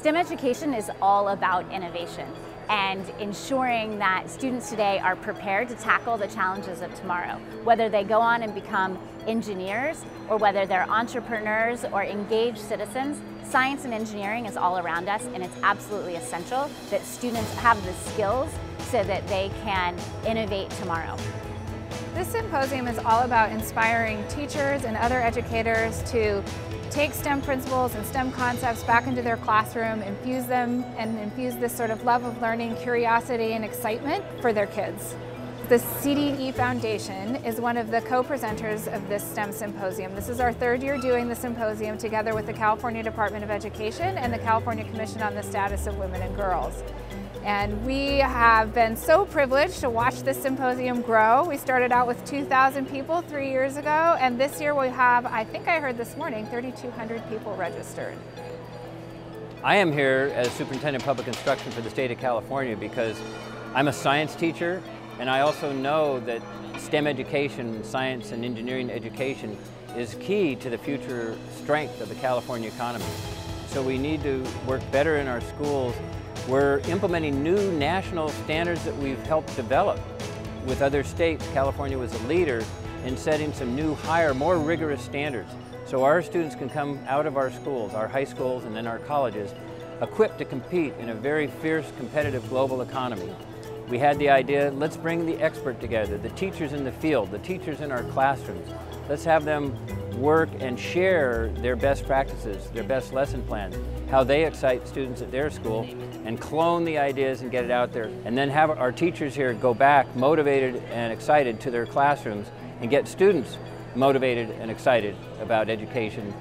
STEM education is all about innovation and ensuring that students today are prepared to tackle the challenges of tomorrow, whether they go on and become engineers or whether they're entrepreneurs or engaged citizens, science and engineering is all around us and it's absolutely essential that students have the skills so that they can innovate tomorrow. This symposium is all about inspiring teachers and other educators to take STEM principles and STEM concepts back into their classroom, infuse them, and infuse this sort of love of learning, curiosity, and excitement for their kids. The CDE Foundation is one of the co-presenters of this STEM symposium. This is our third year doing the symposium together with the California Department of Education and the California Commission on the Status of Women and Girls. And we have been so privileged to watch this symposium grow. We started out with 2,000 people three years ago, and this year we have, I think I heard this morning, 3,200 people registered. I am here as Superintendent of Public Instruction for the state of California because I'm a science teacher, and I also know that STEM education, science and engineering education, is key to the future strength of the California economy. So we need to work better in our schools we're implementing new national standards that we've helped develop with other states. California was a leader in setting some new, higher, more rigorous standards. So our students can come out of our schools, our high schools and then our colleges, equipped to compete in a very fierce, competitive global economy. We had the idea, let's bring the expert together, the teachers in the field, the teachers in our classrooms. Let's have them work and share their best practices, their best lesson plans, how they excite students at their school, and clone the ideas and get it out there. And then have our teachers here go back motivated and excited to their classrooms and get students motivated and excited about education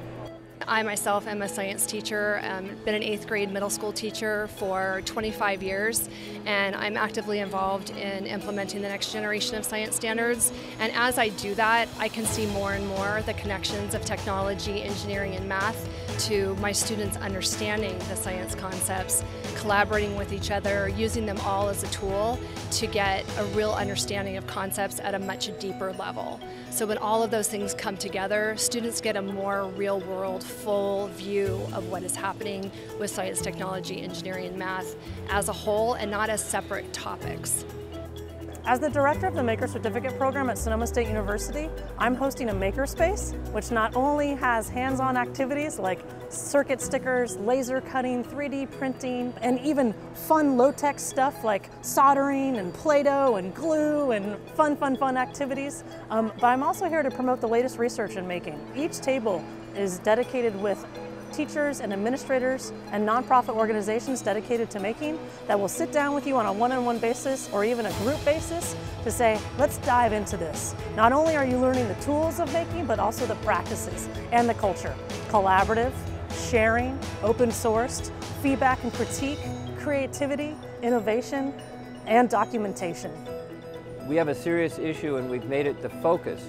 I myself am a science teacher, um, been an eighth grade middle school teacher for 25 years, and I'm actively involved in implementing the next generation of science standards. And as I do that, I can see more and more the connections of technology, engineering, and math to my students understanding the science concepts, collaborating with each other, using them all as a tool to get a real understanding of concepts at a much deeper level. So when all of those things come together, students get a more real world full view of what is happening with science, technology, engineering, and math as a whole and not as separate topics. As the director of the Maker Certificate Program at Sonoma State University, I'm hosting a Makerspace, which not only has hands-on activities like circuit stickers, laser cutting, 3D printing, and even fun low-tech stuff like soldering and Play-Doh and glue and fun, fun, fun activities, um, but I'm also here to promote the latest research in making. Each table is dedicated with teachers and administrators and nonprofit organizations dedicated to making that will sit down with you on a one-on-one -on -one basis or even a group basis to say, let's dive into this. Not only are you learning the tools of making, but also the practices and the culture. Collaborative, sharing, open sourced, feedback and critique, creativity, innovation, and documentation. We have a serious issue and we've made it the focus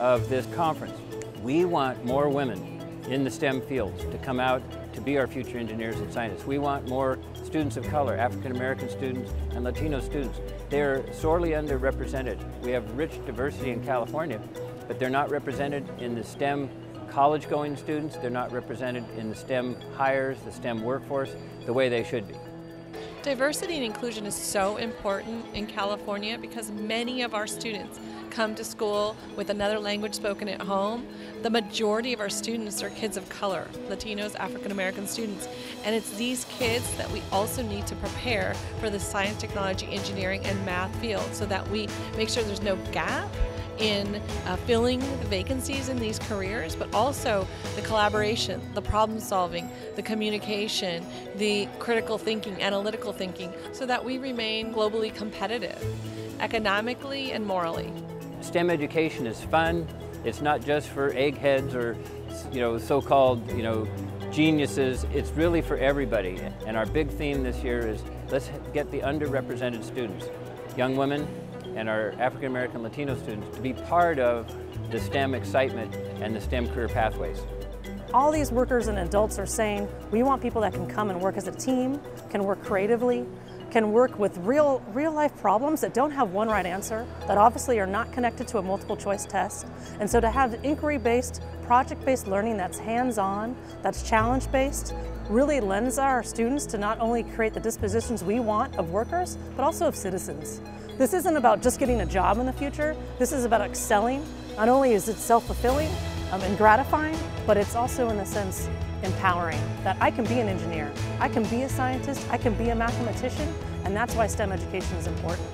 of this conference. We want more women in the STEM fields to come out to be our future engineers and scientists. We want more students of color, African American students and Latino students. They're sorely underrepresented. We have rich diversity in California, but they're not represented in the STEM college-going students. They're not represented in the STEM hires, the STEM workforce, the way they should be. Diversity and inclusion is so important in California because many of our students come to school with another language spoken at home. The majority of our students are kids of color, Latinos, African American students, and it's these kids that we also need to prepare for the science, technology, engineering, and math field so that we make sure there's no gap in uh, filling the vacancies in these careers, but also the collaboration, the problem solving, the communication, the critical thinking, analytical thinking, so that we remain globally competitive, economically and morally. STEM education is fun. It's not just for eggheads or you know, so-called you know, geniuses. It's really for everybody. And our big theme this year is let's get the underrepresented students, young women, and our African American Latino students to be part of the STEM excitement and the STEM career pathways. All these workers and adults are saying we want people that can come and work as a team, can work creatively, can work with real, real life problems that don't have one right answer, that obviously are not connected to a multiple choice test. And so to have inquiry-based, project-based learning that's hands-on, that's challenge-based, really lends our students to not only create the dispositions we want of workers, but also of citizens. This isn't about just getting a job in the future, this is about excelling. Not only is it self-fulfilling um, and gratifying, but it's also in a sense empowering, that I can be an engineer, I can be a scientist, I can be a mathematician, and that's why STEM education is important.